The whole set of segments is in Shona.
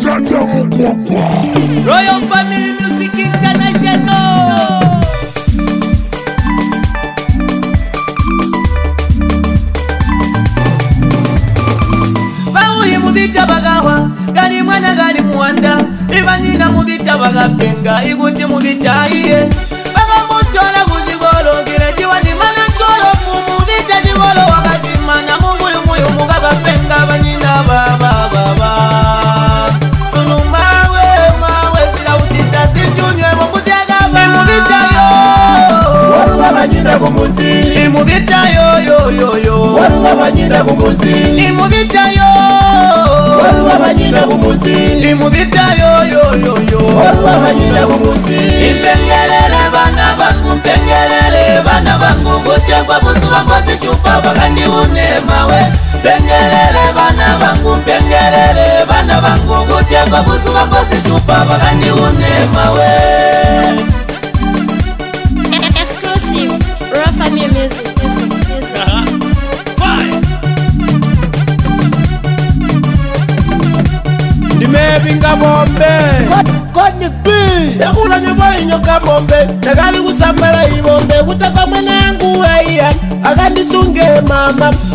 uchate mugwagwa royal family music international vauye mubita vakawa kani mwana kani muwanda ivanina mubita vakapenga ikuti mubita iye vakamutola kuchikolo kiretiwa ndimana imbengelele bana bangu mbengelele bana bangu kutya kwa busuwangosi shupa bakandi unemawe mbengelele bana bangu mbengelele bana bangu kutya kwa busuwangosi shupa bakandi unemawe ekulanyevoinyokabombe nakali kusambala ivombe kutakamwenangu aiya akandisunge mama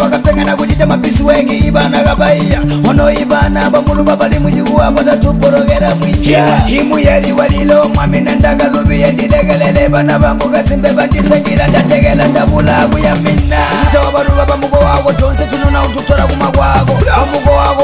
vakatengana kuchita mabisi wengi ivana kabaiya ono ivana vamunu vavali muyuwa vatatuporokera mwinja imuyeli walilo mwamina ndakaluviye ndilekelele vana vangu kasimbe vandisengira ndatekela ndavula kuyamina ita wavanu vava muko wako tonse tinona ututora kuma kwako amuko wako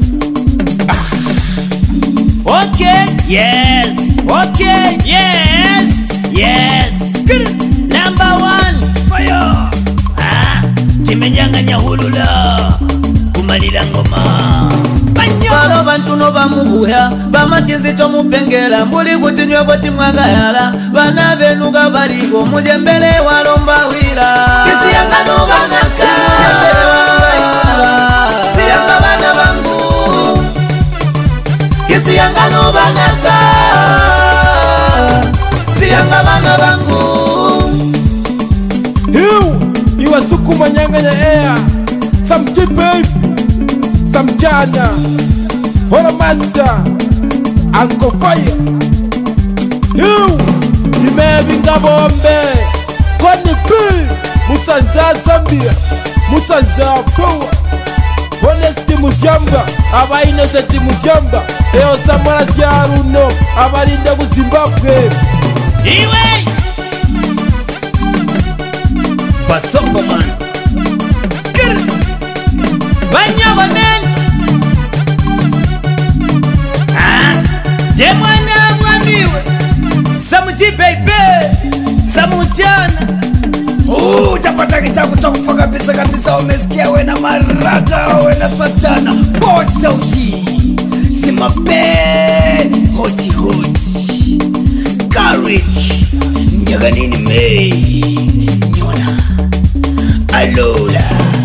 okay, yes, okay, yes, yes. Number one, fire. Ah, chimenyanga nyahulula, kumalila ngoma. Balo bantu no bamubuya, bamati nzito mupengela, mbuli kutinywa boti mwagayala, bana benuga baligo, muje mbele walomba wila. Kisi yanga no bana. ngisiyanga novanaka siyanga vana vangu hiw iwasukuma nyanga ya eya samti bab samtana horomasta ankofaya hiw imevingavombe konipi musanza zambia musanza pua kusyamba avainoseti musyamba eosamala syaruno avalinde kuzimbabwe iwe basokoman kr vanyagomen temwana ah, mwamiwe samuchibeibe samuchana uta kupata kichaku kabisa kabisa. Umesikia we na marata we na satana pocha uji simape hoti hoti garage mei nyona alola